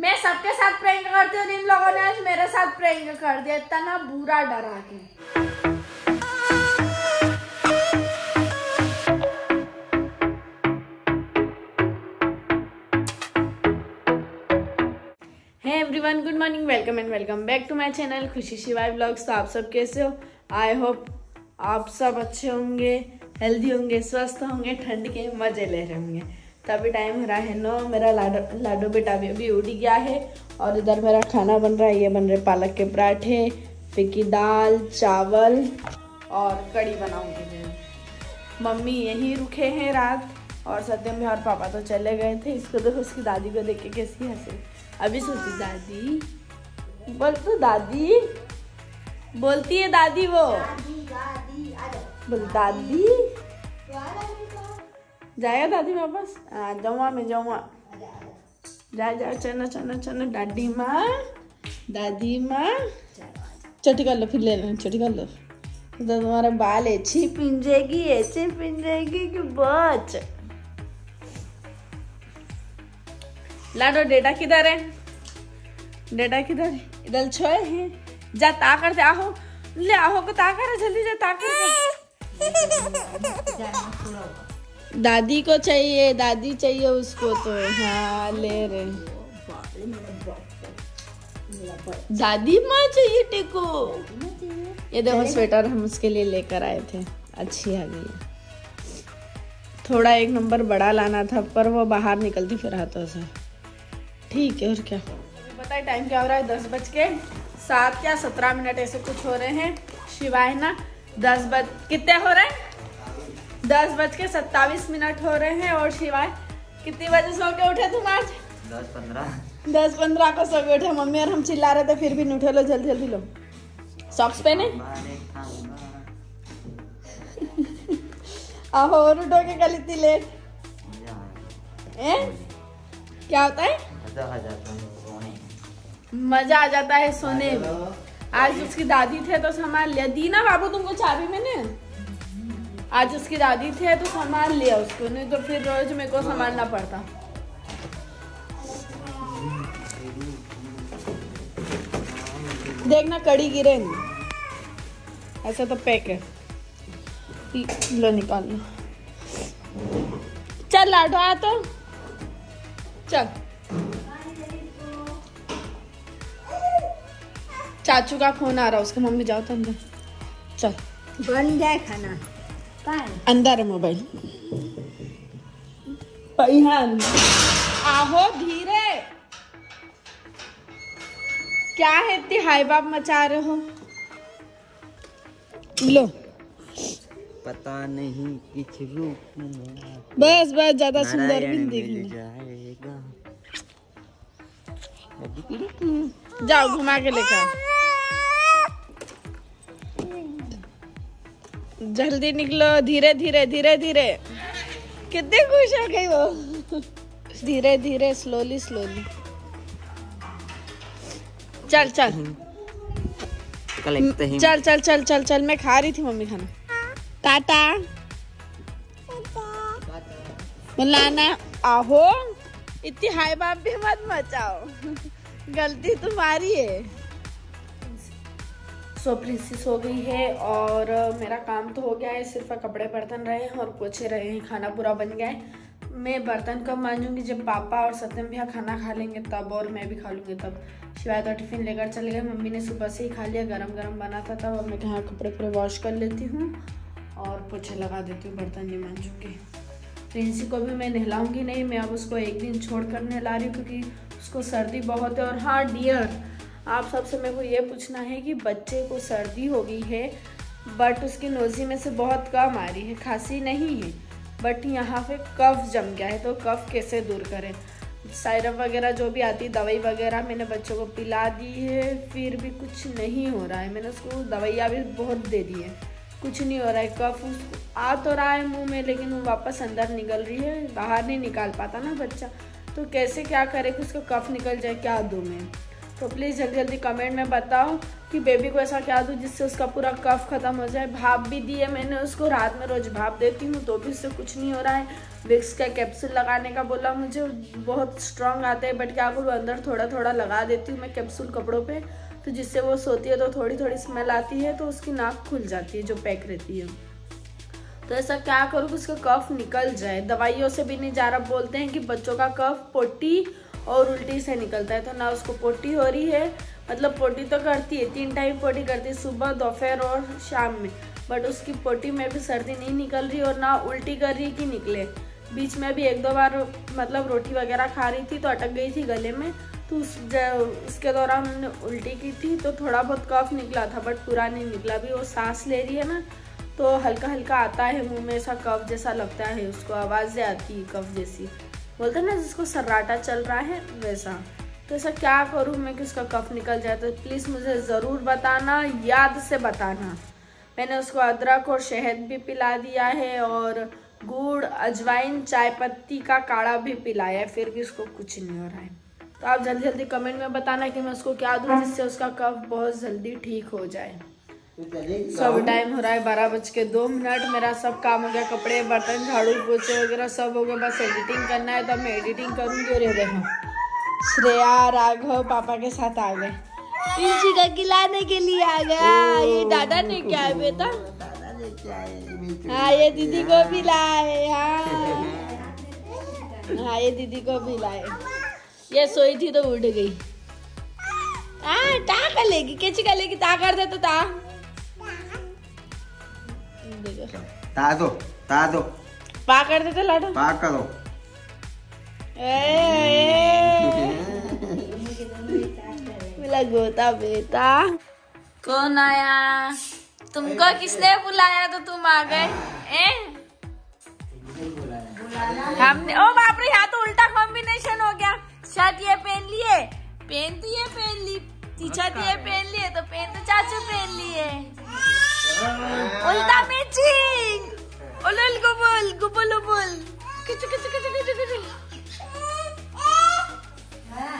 मैं सबके साथ प्रैंक करती हूँ इन लोगों ने आज मेरे साथ प्रैंक कर दिया, इतना बुरा डरा के। Everyone good morning welcome and welcome back to my channel Khushi Shivay vlogs तो आप सब कैसे हो? आई होप आप सब अच्छे होंगे हेल्दी होंगे, स्वस्थ होंगे, ठंड के मज़े ले रहे होंगे। तो अभी टाइम हो रहा है नौ मेरा लाडो लाडो बेटा भी अभी उड़ गया है और इधर मेरा खाना बन रहा है ये बन रहे पालक के पराठे फिकी दाल चावल और कड़ी बनाऊँगी मैं। मम्मी यहीं रुके हैं रात और सत्यम भी और पापा तो चले गए थे इसको देखो उसकी दादी को देख के कैसी हंसे। अभी सोती दादी। बोल तो दादी। बोलती है दादी वो। दादी, दादी बोल दादी। जाएगा दादी वापस? हाँ जाऊँगा मैं जाऊँगा जा जा चलो चलो चलो दादी माँ दादी माँ। चटी कर लो फिर ले लो चटी कर लो। तो तुम्हारा बाल ऐसी पिंजेगी ऐसे पिंजेगी कि बच। लाडो डेटा किधर है? डेटा किधर है? इधर छोए हैं। जा ता करते आहो। ले आहो को ता कर जल्दी जा ता कर। दादी को चाहिए दादी चाहिए उसको तो हाँ ले रहे। दादी माँ चाहिए टेको ये देखो स्वेटर हम उसके लिए लेकर आए थे। अच्छी आ गई थोड़ा एक नंबर बड़ा लाना था पर वो बाहर निकलती फिर हाथों से। ठीक है और क्या? पता है टाइम क्या हो रहा है? दस बज के सात या सत्रह मिनट ऐसे कुछ हो रहे हैं। शिवाय ना दस बज कितने हो रहे हैं? दस बज के सत्तावीस मिनट हो रहे हैं और शिवाय कितनी बजे सो के उठे तुम आज? दस पंद्रह। दस पंद्रह को सो के उठे मम्मी और हम चिल्ला रहे थे फिर भी उठे लो जल्दी जल्दी लो। सॉक्स पहने? आहो और उठोगे कल इतनी लेट हैं? क्या होता है? मज़ा आ जाता है सोने। में आज उसकी दादी थे तो संभाल लिया। दी ना बाबू तुमको चाबी मैंने? आज उसकी दादी थे तो संभाल लिया उसको नहीं तो फिर रोज मेरे को संभालना पड़ता। देखना कड़ी गिरे। ऐसा तो पैक है। लो निकाल लो चल लाडो आ तो। चल। चाचू का फ़ोन आ रहा है उसका मम्मी जाओ तो अंदर। चल। बन जाए खाना। अंदर है मोबाइल। आहो धीरे। क्या है इतनी हाई बाप मचा रहे हो? लो। पता नहीं किस रूप में बस बस ज़्यादा सुंदर भी देख जाएगा। जाओ घुमा के लेकर जल्दी निकलो धीरे धीरे धीरे धीरे। कितनी खुश हो गई वो। धीरे धीरे स्लोली स्लोली चल चल। चल चल चल चल चल मैं खा रही थी मम्मी खाना। टाटा। बुलाना आहो इतनी हाई बाप भी मत मचाओ। गलती तुम्हारी है। सो प्रिंसेस हो गई है और मेरा काम तो हो गया है, सिर्फ़ कपड़े बर्तन रहे हैं और पोछे रहे हैं, खाना पूरा बन गया है। मैं बर्तन कब मांजूँगी? जब पापा और सत्यम भैया खाना खा लेंगे तब और मैं भी खा लूँगी, तब। शिवाय तो टिफ़िन लेकर चले गए, मम्मी ने सुबह से ही खा लिया गरम गरम बना था, तब अब मैं कहाँ कपड़े पूरे वॉश कर लेती हूँ और पोछे लगा देती हूँ, बर्तन नहीं मांजूँगी। प्रिंसी को भी मैं नहलाऊँगी नहीं, मैं अब उसको एक दिन छोड़ कर नहला रही हूँ क्योंकि उसको सर्दी बहुत है और हाँ डियर आप सबसे मेरे को ये पूछना है कि बच्चे को सर्दी हो गई है बट उसकी नोज़ी में से बहुत कम आ रही है, खांसी नहीं है बट यहाँ पे कफ जम गया है तो कफ कैसे दूर करें? सायरप वगैरह जो भी आती, दवाई वगैरह मैंने बच्चों को पिला दी है, फिर भी कुछ नहीं हो रहा है। मैंने उसको दवाइयाँ भी बहुत दे दी है। कुछ नहीं हो रहा है, कफ उसको आ तो रहा है मुँह में, लेकिन वो वापस अंदर निकल रही है, बाहर नहीं निकाल पाता ना बच्चा। तो कैसे क्या करे कि उसको कफ निकल जाए, क्या दूँ मैं? तो प्लीज़ जल्दी जल्दी कमेंट में बताओ कि बेबी को ऐसा क्या दूँ जिससे उसका पूरा कफ खत्म हो जाए। भाप भी दिए मैंने उसको, रात में रोज भाप देती हूँ तो भी उससे कुछ नहीं हो रहा है। विक्स का कैप्सूल लगाने का बोला मुझे, बहुत स्ट्रांग आता है बट क्या करूँ, अंदर थोड़ा थोड़ा लगा देती हूँ मैं कैप्सूल कपड़ों पर तो जिससे वो सोती है तो थोड़ी थोड़ी स्मेल आती है तो उसकी नाक खुल जाती है, जो पैक रहती है। तो ऐसा क्या करूँ कि उसका कफ निकल जाए? दवाइयों से भी नहीं जा रहा, बोलते हैं कि बच्चों का कफ पोटी और उल्टी से निकलता है तो ना उसको पोटी हो रही है। मतलब पोटी तो करती है, तीन टाइम पोटी करती है, सुबह, दोपहर और शाम में। बट उसकी पोटी में भी सर्दी नहीं निकल रही और ना उल्टी कर रही कि निकले। बीच में भी एक दो बार मतलब रोटी वगैरह खा रही थी तो अटक गई थी गले में। तो उस उसके दौरान उन्होंने उल्टी की थी तो थोड़ा बहुत कफ निकला था बट पूरा नहीं निकला। अभी वो सांस ले रही है ना तो हल्का हल्का आता है मुँह में ऐसा कफ जैसा लगता है उसको, आवाज़ें आती है कफ जैसी। बोलते हैं ना, जिसको सर्राटा चल रहा है, वैसा। तो ऐसा क्या करूँ मैं कि उसका कफ निकल जाए? तो प्लीज़ मुझे ज़रूर बताना, याद से बताना। मैंने उसको अदरक और शहद भी पिला दिया है और गुड़, अजवाइन, चाय पत्ती का काढ़ा भी पिलाया फिर भी उसको कुछ नहीं हो रहा है। तो आप जल्दी जल्दी कमेंट में बताना कि मैं उसको क्या दूँ, जिससे उसका कफ बहुत जल्दी ठीक हो जाए। सब टाइम हो रहा है बारह बज के दो मिनट मेरा सब काम हो गया कपड़े बर्तन झाड़ू पोछे वगैरह सब हो गया बस एडिटिंग करना है तो मैं एडिटिंग करूँगी और ये देखो। श्रेया राघव पापा के साथ आ गए। पिंची का खिलाने के लिए आ गया। ये दादा ने क्या है बेटा? हाँ ये दीदी को भी लाए हाँ। हाँ ये दीदी को भी लाए। ये सोई थी तो उठ गई। हाँ टा कर लेगी कैची कर लेगी ता कर दे तो ता देखो ता दो ता दो पा कर दे तो लाडो। पा करो। ए, ए। मेरा गोता बेटा। कौन आया? तुमको किसने बुलाया तो तुम आ गए ए? हमने ओ बाप रे यहाँ तो उल्टा कॉम्बिनेशन हो गया। शर्ट ये पहन लिए पेन तो ये पहन ली टी शर्ट ये पहन लिए तो पेन तो चाचू पहन लिए। उल्टा मैचिंग उलुल गुबुल गुबुल उबुल किचु किचु किचु किचु किचु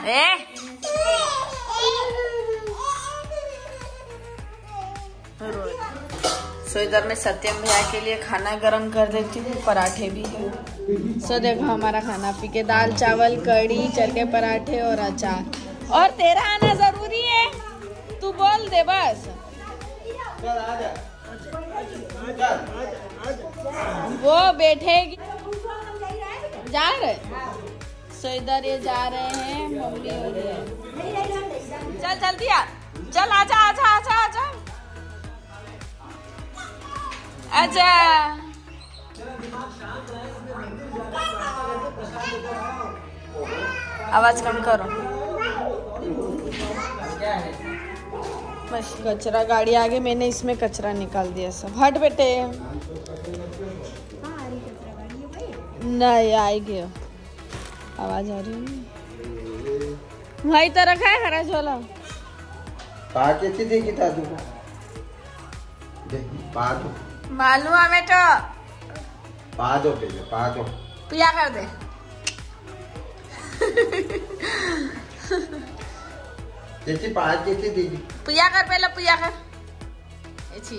ए सो इधर मैं सत्यम भैया के लिए खाना गरम कर देती हूँ, पराठे भी है। सो देखो हमारा खाना पी के दाल, चावल कड़ी चरके पराठे और अचार। और तेरा आना ज़रूरी है। तू बोल दे बस। वो बैठेगी। जा रहे? सो इधर ये जा रहे हैं मम्मी और ये चल, जल्दी आ। चल, आजा आजा आजा आजा। आजा। आवाज़ कम करो। कचरा गाड़ी आ गई मैंने इसमें कचरा निकाल दिया सब। हट बेटे। नहीं आएगी आवाज़ आ रही है? वही तो रखा है हरा झोला। कैसे देगी ता तू देख पा दो मालूम है बेटो। पा दो पहले पा दो पिया कर दे। कैसे पा कैसे देगी पिया कर पहले पिया कर। एची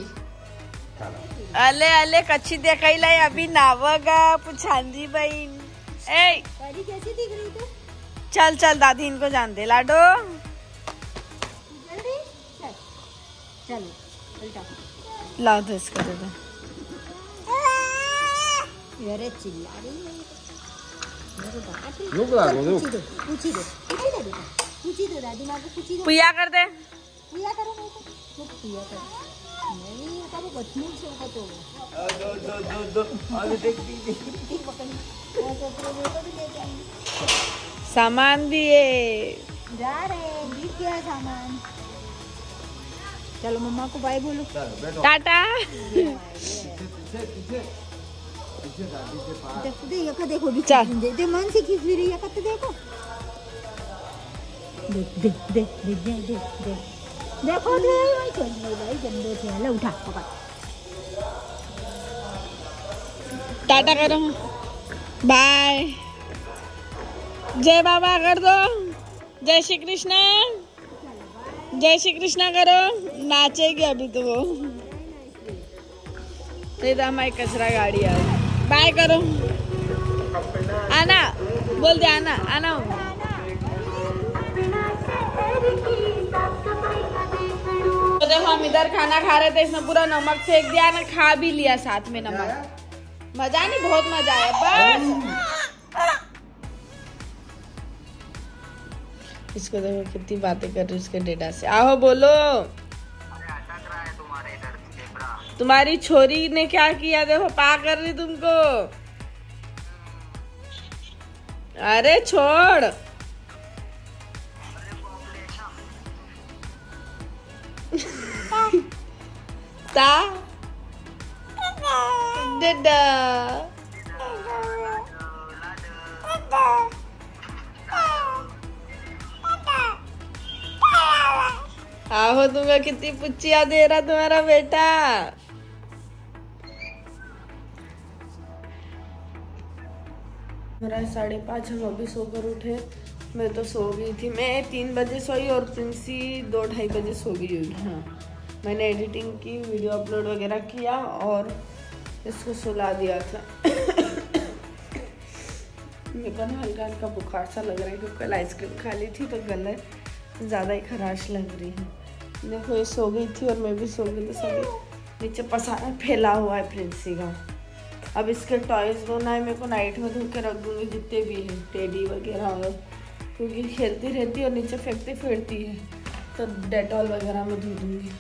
अले अले कच्ची देखायला अभी नावगा पुछांजी बहीण ए कैसी दिख रही तू? चल चल दादी इनको जान दे लाडो। जल्दी? चल। चलो ला दो इसको दे दो। अरे चिल्ला रही है। मेरे बाप रे। रुक रुक। पूछी दो पूछी दो। खुशी दादी को खुशी पिया कर दे पिया करो मेरे को पिया कर नहीं करो से होगा तो दो दो दो दो देख तो भी सामान दिए जा रहे गिर सामान चलो मम्मा को बाय बोलो टाटा देखो देखो देखो मन से खींच रही है देखो देख देख देख देख देख देख देख देखो दे भाई चल नहीं भाई गंदे थे ले उठा पकड़ टाटा करो। बाय जय बाबा, कर दो। जय श्री कृष्ण जय श्री कृष्णा करो। नाचेगी अभी तो वो। तो हमारी कचरा गाड़ी आ बाय करो। आना, बोल दे, आना आना। देखो हम इधर खाना खा रहे थे इसमें पूरा नमक फेंक दिया ना खा भी लिया साथ में नमक। मज़ा नहीं बहुत मज़ा आया। बस। इसको देखो कितनी बातें कर रही उसके डेटा से। आओ बोलो। तुम्हारी छोरी ने क्या किया? देखो पा कर रही तुमको। अरे छोड़। ता डेडा आहो तुमको कितनी पुच्चिया दे रहा तुम्हारा बेटा? मेरा साढ़े पाँच हम अभी सोकर उठे। मैं तो सो गई थी। मैं तीन बजे सोई और प्रिंसी दो ढाई बजे सो गई हुई हाँ। मैंने एडिटिंग की वीडियो अपलोड वगैरह किया और इसको सुला दिया था। मेरे को ना हल्का हल्का बुखार सा लग रहा है क्योंकि कल आइसक्रीम खा ली थी तो गले ज़्यादा ही खराश लग रही है। देखो, ये सो गई थी और मैं भी सो गई तो सभी नीचे पसारा फैला हुआ है प्रिंसी का। अब इसके टॉयज धोना है मेरे को नाइट में धो के रख दूँगी जितने भी हैं टेडी वगैरह और क्योंकि खेलती रहती है और नीचे फेंकती फिरती है तो डेटॉल वगैरह में धो दूँगी।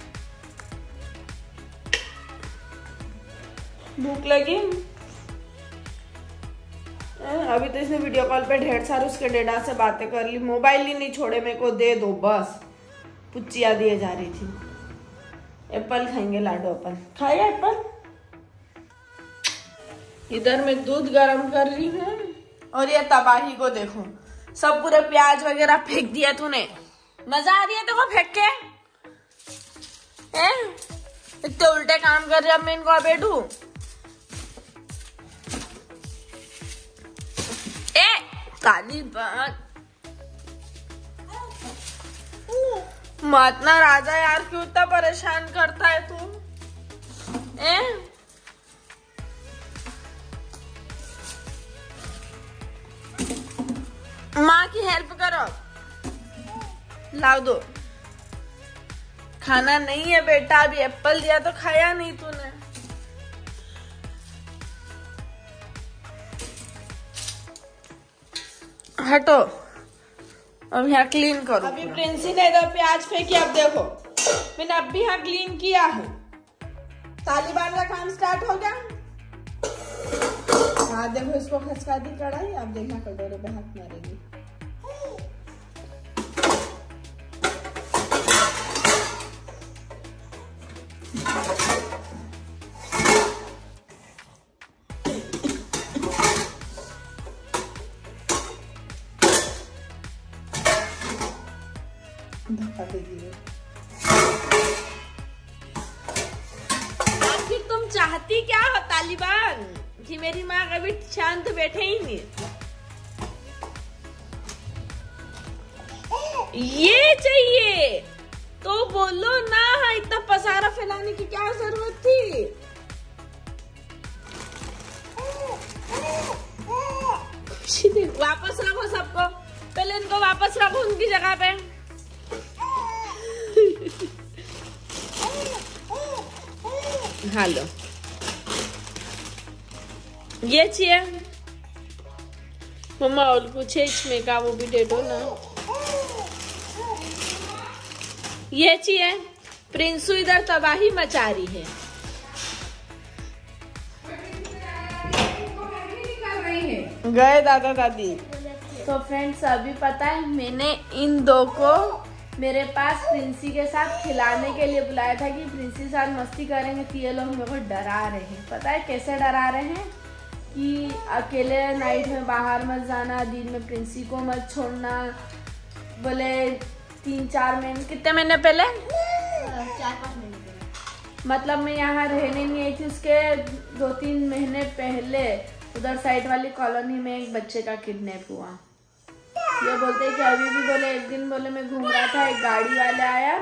भूख लगी। अभी तो इसने वीडियो कॉल पे ढेर सारे उसके डेडा से बातें कर ली। मोबाइल ही नहीं छोड़े, मेरे को दे दो, बस। पुच्चिया दिए जा रही थी। एप्पल खाएँगे, लाडो अपन खाएगा एप्पल? इधर मैं दूध गर्म कर रही हूँ। और ये तबाही को देखो। सब पूरे प्याज वगैरह फेंक दिया तूने। मज़ा आ रही है देखो फेंक के। इतने उल्टे काम कर रही अब मैं इनको बैठू काली बात। मत राजा यार क्यों इतना परेशान करता है तू? ए? माँ की हेल्प करो। लाओ दो। खाना नहीं है बेटा, अभी एप्पल दिया तो खाया नहीं तूने। हटो। अब यहाँ क्लीन करो अभी प्रिंसी ने इधर प्याज फेंकी अब देखो। मैंने अब भी यहाँ क्लीन किया है। तालिबान का काम स्टार्ट हो गया। हाँ देखो इसको खसका दी कढ़ाई अब देखना कटोरे पे हाथ मारेगी। धक्का देगी आखिर तुम चाहती क्या हो, तालिबान? कि मेरी माँ कभी शांत बैठे ही नहीं? ये चाहिए। तो बोलो ना इतना पसारा फैलाने की क्या ज़रूरत थी? वापस रखो सबको। पहले इनको वापस रखो उनकी जगह पे। हेलो ये चाहिए मम्मा और कुछ है इसमें का वो भी दे दो ना ये चाहिए प्रिंसू इधर तबाही मचा रही है गए दादा दादी तो फ्रेंड्स अभी पता है मैंने इन दो को मेरे पास प्रिंसी के साथ खिलाने के लिए बुलाया था कि प्रिंसी साथ मस्ती करेंगे तो ये लोग मेरे को डरा रहे हैं। पता है कैसे डरा रहे हैं? कि अकेले नाइट में बाहर मत जाना, दिन में प्रिंसी को मत छोड़ना। बोले, तीन चार महीने कितने महीने पहले? चार पाँच महीने मतलब मैं यहाँ रहने नहीं आई थी, उसके दो तीन महीने पहले उधर साइड वाली कॉलोनी में एक बच्चे का किडनैप हुआ। ये बोलते हैं कि अभी भी बोले, एक दिन बोले मैं घूम रहा था, एक गाड़ी वाला आया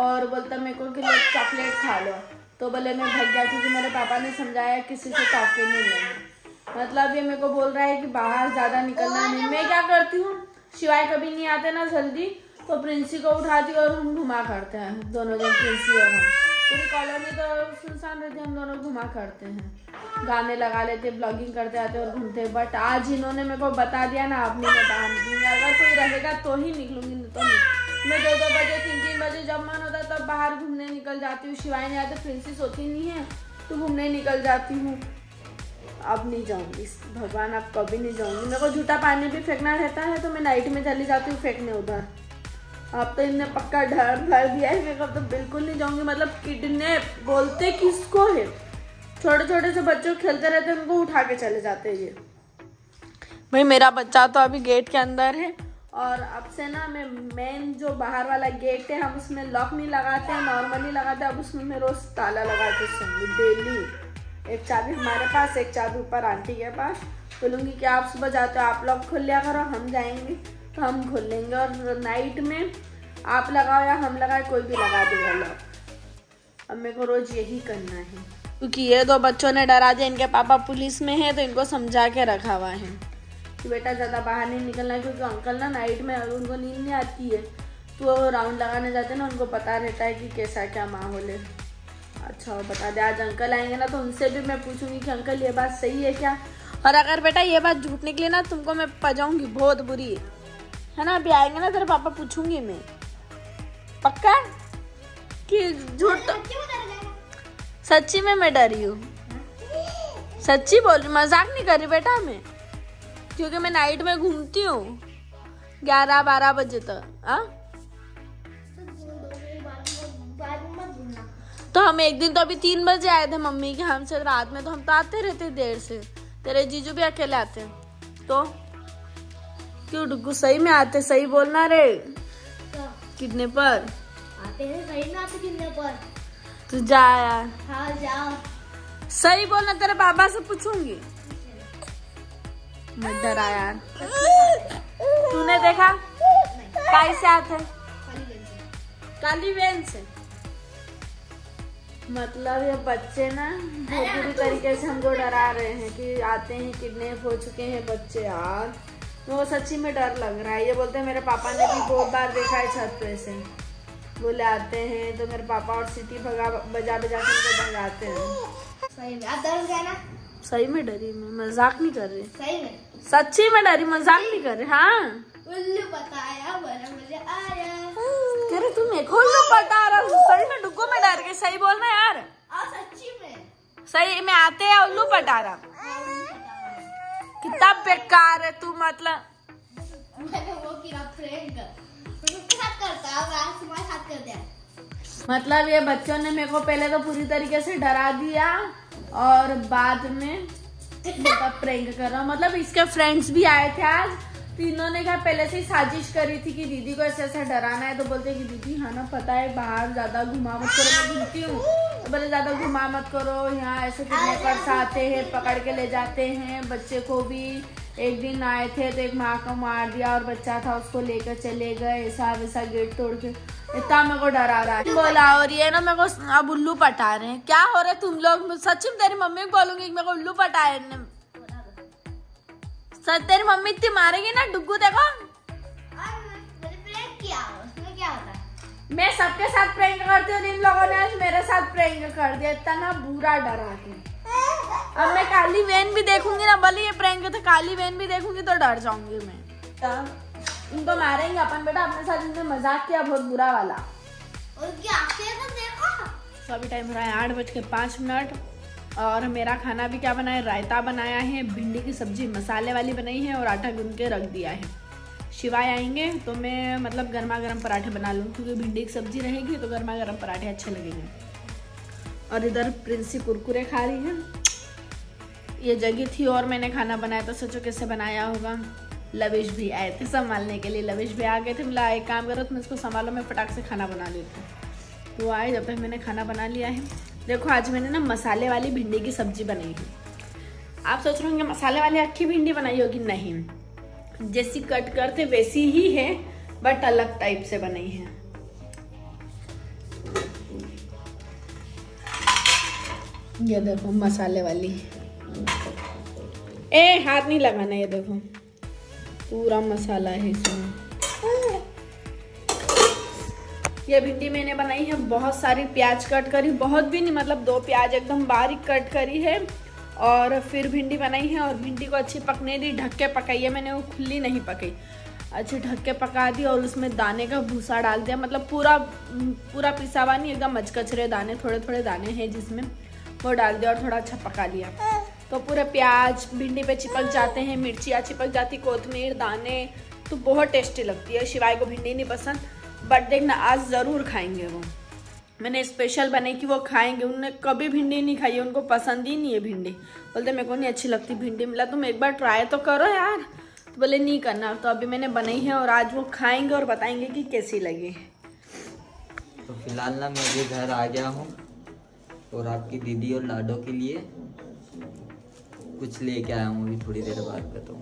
और बोलता मेरे को कि चॉकलेट खा लो। तो बोले मैं भग गया क्योंकि मेरे पापा ने समझाया किसी से टॉफी नहीं लेनी। मतलब ये मेरे को बोल रहा है कि बाहर ज़्यादा निकलना नहीं। मैं क्या करती हूँ? शिवाय कभी नहीं आते ना जल्दी तो प्रिंसी को उठाती और हम घुमा करते हैं। दोनों जन प्रिंसी और हम। पूरी कॉलोनी तो सुनसान रहती है, हम दोनों घुमा करते हैं। गाने लगा लेते ब्लॉगिंग करते आते और घूमते। बट आज इन्होंने मेरे को बता दिया ना बाहर निकलूँगी अगर कोई रहेगा तो ही निकलूँगी तो नहीं। मैं दो दो बजे तीन तीन बजे जब मन होता तब बाहर घूमने निकल जाती हूँ। शिवाय नहीं आते प्रिंसी सोती नहीं है तो घूमने निकल जाती हूँ। अब नहीं जाऊँगी, भगवान, अब कभी नहीं जाऊँगी। मेरे को झूठा पानी भी फेंकना रहता है तो मैं नाइट में चली जाती हूँ, फेंकने उधर। अब तो इनने पक्का डर भर दिया है को अब तो बिल्कुल नहीं जाऊँगी। मतलब किडने बोलते किसको है? छोटे छोटे से बच्चों खेलते रहते हैं उनको उठा के चले जाते हैं ये। भाई मेरा बच्चा तो अभी गेट के अंदर है। और अब से ना मैं मेन जो बाहर वाला गेट है हम उसमें लॉक नहीं लगाते हैं नॉर्मली लगाते हैं। अब उसमें मैं रोज ताला लगाती हूँ डेली एक चाबी हमारे पास एक चाबी ऊपर आंटी के पास। बोलूँगी कि आप सुबह जाते हो आप लोग खोल लिया करो हम जाएँगे। तो हम खोल लेंगे और नाइट में आप लगाओ या हम लगाए कोई भी लगा देगा लॉक अब मेरे को रोज यही करना है। क्योंकि ये दो बच्चों ने डरा दिया इनके पापा पुलिस में है तो इनको समझा के रखा हुआ है। कि बेटा ज़्यादा बाहर नहीं निकलना है क्योंकि अंकल ना नाइट में अगर उनको नींद नहीं आती है। तो वो राउंड लगाने जाते हैं ना उनको पता रहता है कि कैसा क्या माहौल है। अच्छा बता दे आज अंकल आएँगे ना तो उनसे भी मैं पूछूँगी कि अंकल ये बात सही है क्या? और अगर बेटा ये बात झूठ निकली ना तुमको मैं पजाऊँगी बहुत बुरी। है ना? अभी आएँगे ना, तेरे पापा पूछूँगी मैं। पक्का? कि झूठ सच्ची में मैं डरी हूँ। सच्ची बोल रही मज़ाक नहीं कर रही बेटा मैं। क्योंकि मैं नाइट में घूमती हूँ। ग्यारह, बारह बजे तक हाँ? तो हम एक दिन तो अभी तीन बजे आए थे मम्मी के हमसे रात में तो हम तो आते रहते देर से। तेरे जीजू भी अकेले आते हैं। तो क्यों डुगू सही में आते सही बोलना रे। कितने पर? आते हैं सही में आते कितने पर? तू जा यार। हाँ जाओ। सही बोलना तेरे बाबा से पूछूँगी। मत डरा यार। तूने देखा? कैसे आते काली वैन से मतलब ये बच्चे ना बहुत बुरी तरीके से हमको डरा रहे हैं कि आते हैं किडनैप हो चुके हैं बच्चे यार। वो सच्ची में डर लग रहा है। ये बोलते हैं मेरे पापा ने भी बहुत बार देखा है छत पे से। बोले आते हैं तो मेरे पापा और सिटी भगा बजा बजा के उनको भगाते हैं। सही में। आप डर गए ना? सही में डरी मैं मज़ाक नहीं कर रही। सही में। सच्ची में डरी मज़ाक नहीं कर रही हाँ। उल्लू बताया बड़ा मज़ा आया। कह रहे तुम एक उल्लू बता रहा हूँ। सही में डुग्गू में डर के सही बोलना यार। और सच्ची में। सही में आते हैं उल्लू पटा कितना बेकार है तू मतलब। मैंने वो किया प्रैंक उसके साथ करता आज तुम्हारे साथ कर दिया मतलब ये बच्चों ने मेरे को पहले तो पूरी तरीके से डरा दिया और बाद में प्रैंक कर रहा। हूँ मतलब इसके फ्रेंड्स भी आए थे आज तो इन्होंने क्या पहले से ही साजिश करी थी कि दीदी को ऐसे ऐसा डराना है तो बोलते कि दीदी हाँ ना, पता है, बाहर ज़्यादा घुमा मत करो, मैं घूमती हूँ। तो बोले, ज़्यादा घुमा मत करो, यहाँ ऐसे किडनैपर्स आते हैं, पकड़ के ले जाते हैं, बच्चे को भी एक दिन आए थे तो एक माँ को मार दिया और बच्चा था, उसको लेकर चले गए, ऐसा वैसा गेट तोड़ के। इतना मेरे को डरा रहा है। बोला, और ये ना मेरे को, अब उल्लू पटा रहे हैं। क्या हो रहा है, तुम लोग सच में तेरी मम्मी को बोलूँगी मेरे को उल्लू पटाए ने सच तेरी मम्मी इतनी मारेगी ना डुग्गू देखो। और मैंने प्रैंक किया उसमें क्या होता मैं सबके साथ प्रैंक करती हूँ इन लोगों ने आज मेरे साथ प्रैंक कर दिया इतना ना बुरा डरा के। अब मैं काली वैन भी देखूँगी ना भले ये प्रैंक तो काली वैन भी देखूँगी तो डर जाऊँगी मैं। तब इनको मारेंगे अपन बेटा अपने साथ इनने मज़ाक किया बहुत बुरा वाला। और क्या तो देखो। अभी टाइम हो रहा है आठ बज के पाँच मिनट। और मेरा खाना भी क्या बनाया? रायता बनाया है, भिंडी की सब्ज़ी, मसाले वाली बनाई है और आटा गूंद के रख दिया है। शिवाय आएँगे तो मैं मतलब गर्मा गर्म पराठे बना लूँ, क्योंकि भिंडी की सब्ज़ी रहेगी तो गर्मा गर्म पराठे अच्छे लगेंगे। और इधर प्रिंसी कुरकुरे खा रही है। ये जगह थी और मैंने खाना बनाया तो सोचो कैसे बनाया होगा। लविश भी आए थे संभालने के लिए। लविश भी आ गए थे, बोला, एक काम करो, तुम इसको संभालो, मैं फटाक से खाना बना लेती हूँ। तो आए, जब तक मैंने खाना बना लिया है। देखो, आज मैंने ना मसाले वाली भिंडी की सब्ज़ी बनाई है। आप सोच रहे होंगे, मसाले वाली अक्खी भिंडी बनाई होगी? नहीं। जैसी कट करते, वैसी ही है बट अलग टाइप से बनाई है। ये देखो, मसाले वाली। ए, हाथ नहीं लगाना, ये देखो। पूरा मसाला है इसमें। ये भिंडी मैंने बनाई है, बहुत सारी प्याज कट करी, बहुत भी नहीं मतलब दो प्याज एकदम बारीक कट करी है और फिर भिंडी बनाई है और भिंडी को अच्छी पकने दी ढक के पकाई है मैंने, वो खुली नहीं पकाई अच्छी ढक के पका दी और उसमें दाने का भूसा डाल दिया मतलब पूरा पूरा पिसा हुआ नहीं, एकदम मचकचरे दाने थोड़े थोड़े दाने हैं जिसमें वो डाल दिया और थोड़ा अच्छा पका लिया। तो पूरे प्याज, भिंडी पे चिपक जाते हैं, मिर्चियाँ चिपक जाती कोतमीर दाने तो बहुत टेस्टी लगती है, शिवाय को भिंडी नहीं पसंद। बट देखना, आज ज़रूर खाएँगे वो। मैंने स्पेशल बनाई कि वो खाएँगे। उन्होंने कभी भिंडी नहीं खाई, उनको पसंद ही नहीं है भिंडी। बोलते, मेरे को नहीं अच्छी लगती भिंडी। मिला तुम एक बार ट्राई तो करो यार। तो बोले, नहीं करना। तो अभी मैंने बनाई है और आज वो खाएँगे और बताएँगे कि कैसी लगी। तो फ़िलहाल ना मैं अभी घर आ गया हूँ और आपकी दीदी और लाडो के लिए कुछ लेके आया हूँ अभी थोड़ी देर बाद बताऊँ।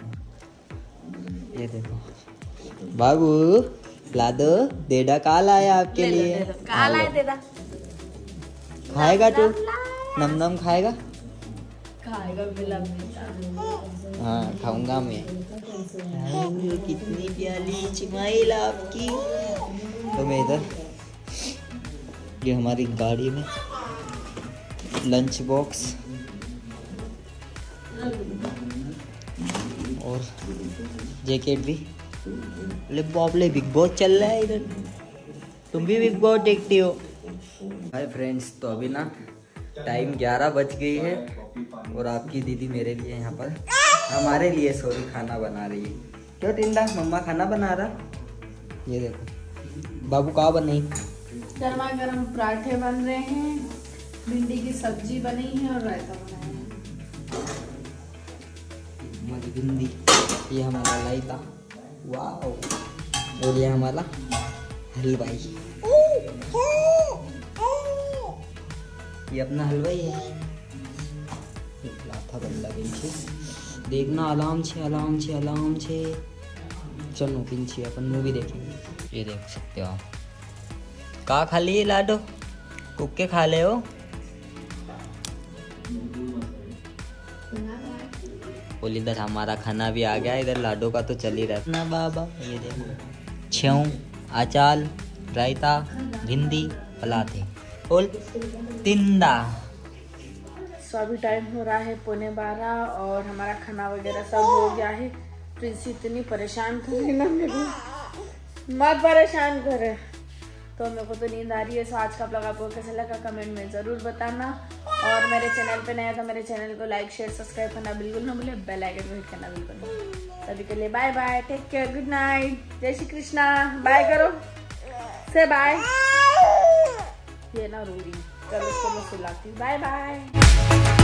ये देखो। बाबू! लादो डेडा काल आया आपके लिए। काला है देदा खाएगा तू? नम नम खाएगा? हाँ खाऊँगा मैं। कितनी प्याली चिमाइल आपकी। तो मैं इधर ये हमारी गाड़ी में लंच बॉक्स और जैकेट भी। बाप बिग बॉस चल रहा है इधर। तुम भी बिग बॉस देखती हो। हाय फ्रेंड्स तो अभी ना टाइम 11 बज गई है और आपकी दीदी मेरे लिए यहाँ पर हमारे लिए सॉरी खाना बना रही है। क्यों टिंडा? मम्मा खाना बना रहा? ये देखो। बाबू कहाँ बनाई गर्मा गर्म पराठे बन रहे हैं भिंडी की सब्ज़ी बनी है और रायता बनाया है। भिंडी ये हमारा रायता। वाह और ये हमारा हलवाई. ये अपना हलवाई है. लाथा देखना, अलार्म छे अलार्म छे अलार्म छे. चलो पिंछे अपन मूवी देखेंगे. ये देख सकते हो आप. का खा लिए, लाडो? कुके खा ले हो? बोल, इधर हमारा खाना भी आ गया, इधर लाडो का तो चल ही रहा ना बाबा, ये देखो छेऊ अचाल रायता, भिंडी पलाथे बोल, तिंदा। सो अभी टाइम हो रहा है पौने बारह और हमारा खाना वगैरह सब हो गया है। प्रिंसी इतनी परेशान कर रही ना मेरे। मत परेशान करे तो मेरे को तो नींद आ रही है सो आज का ब्लॉग आपको कैसा लगा कमेंट में ज़रूर बताना। और मेरे चैनल पे नया तो मेरे चैनल को लाइक शेयर सब्सक्राइब करना बिल्कुल ना भूले बेल आइकन को हिट करना बिल्कुल ना तभी के लिए bye bye take care good night जय श्री कृष्णा बाय करो। से बाय ये ना रो है। चलो मैं सुलाती बाय बाय